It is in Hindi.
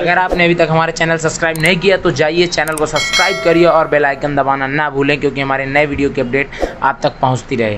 अगर आपने अभी तक हमारे चैनल सब्सक्राइब नहीं किया तो जाइए चैनल को सब्सक्राइब करिए और बेलाइकन दबाना ना भूलें, क्योंकि हमारे नए वीडियो की अपडेट आप तक पहुँचती रहे।